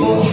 for.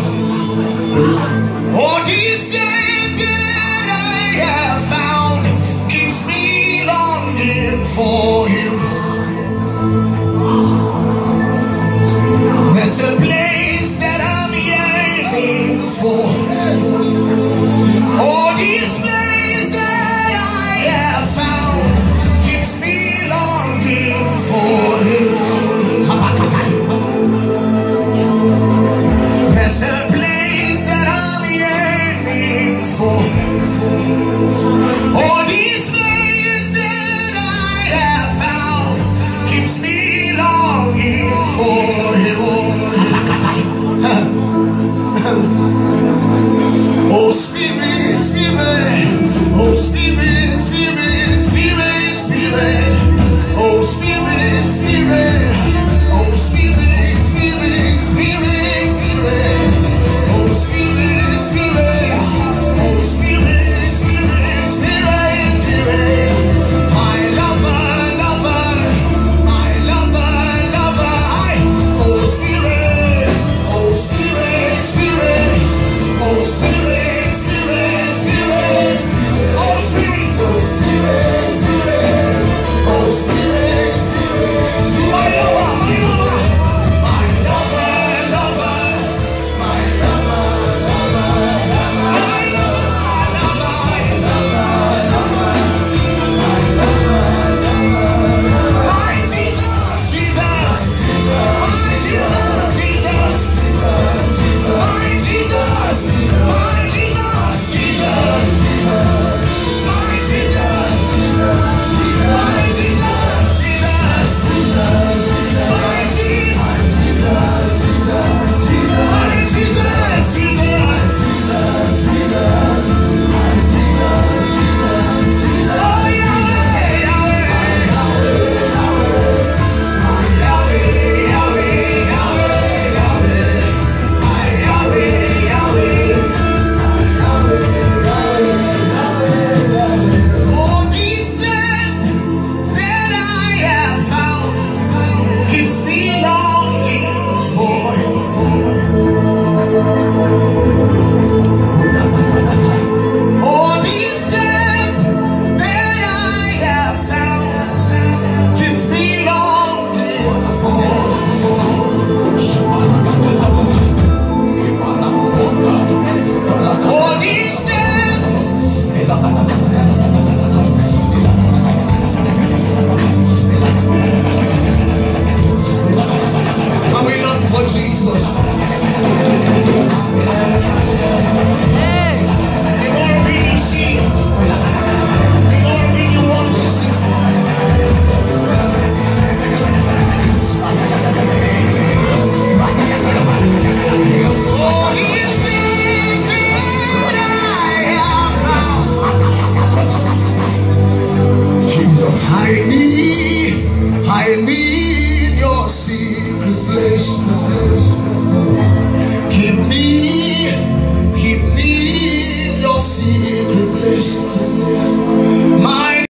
a rendir